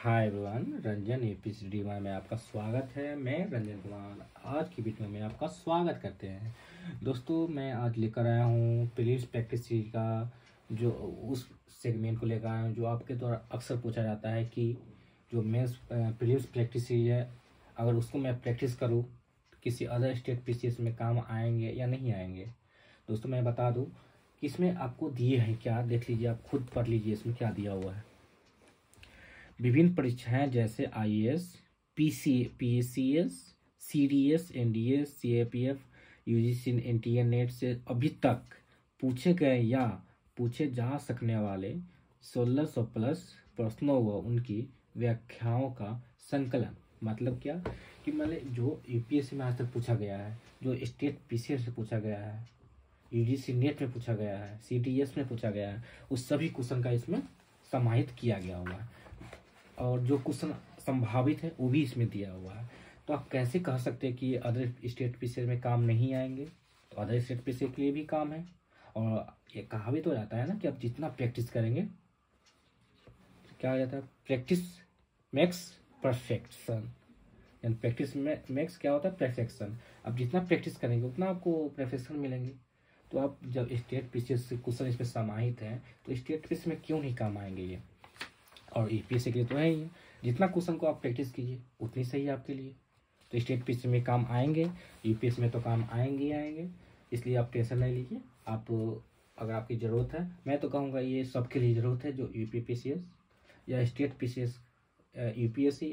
Hi everyone Ranjan A APCD में आपका स्वागत है। मैं रंजन कुमार। आज की वीडियो में आपका स्वागत करते हैं। दोस्तों, मैं आज लेकर आया हूँ प्रीलिम्स प्रैक्टिस सीरीज़ का, जो उस सेगमेंट को लेकर आया हूँ, जो आपके द्वारा अक्सर पूछा जाता है कि जो मेंस प्रीलिम्स प्रैक्टिस सीरीज़ है, अगर उसको मैं प्रैक्टिस करूँ, किसी अदर स्टेट पीसीएस में काम आएँगे या नहीं आएँगे? दोस्तों, मैं बता दूँ कि इसमें आपको दिए हैं क्या? देख लीजिए, आप खुद पढ़ लीजिए, इसमें क्या दिया हुआ है। विभिन्न परीक्षाएँ जैसे I S P C P S C S C D S N D S C A P F U G C N T N NET से अभी तक पूछे गए या पूछे जा सकने वाले सोलह सौ प्लस प्रश्नों व उनकी व्याख्याओं का संकलन। मतलब क्या? कि मतलब जो यूपीएससी में आज तक पूछा गया है, जो स्टेट पीसीआर से पूछा गया है यूजीसी नेट में पूछा गया है सीटीएस में पूछा गया है, उस सभी क्वेश्चन का इसमें समाहित किया गया हुआ है। और जो क्वेश्चन संभावित है, वो भी इसमें दिया हुआ है। तो आप कैसे कह सकते हैं कि अदर स्टेट पीसीआर में काम नहीं आएँगे? तो अदर स्टेट पीसीआर के लिए भी काम है। और ये कहा भी तो जाता है ना कि आप जितना प्रैक्टिस करेंगे, क्या हो जाता है? प्रैक्टिस मेक्स परफेक्शन यानी प्रैक्टिस मेक्स क्या होता है? परफेक्शन आप जितना प्रैक्टिस करेंगे, उतना आपको परफेक्शन मिलेंगे। तो आप जब स्टेट पीसीएस क्वेश्चन इसमें समाहित हैं तो स्टेट पीस में क्यों नहीं काम आएँगे ये? और यूपीएससी के लिए तो है ही है जितना क्वेश्चन को आप प्रैक्टिस कीजिए, उतनी सही आपके लिए। तो स्टेट पीसी में काम आएँगे यूपीएस में तो काम आएँगे ही आएँगे। इसलिए आप टेंशन नहीं लीजिए। आप, अगर आपकी ज़रूरत है, मैं तो कहूँगा ये सबके लिए ज़रूरत है जो यू पी या स्टेट पी सी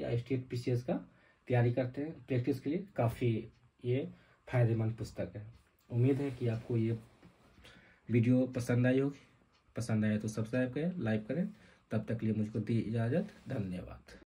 या स्टेट पी का तैयारी करते हैं। प्रैक्टिस के लिए काफ़ी ये फ़ायदेमंद पुस्तक है। उम्मीद है कि आपको ये वीडियो पसंद आई होगी। पसंद आए तो सब्सक्राइब करें लाइक करें तब तक लिए मुझको दी इजाज़त। धन्यवाद।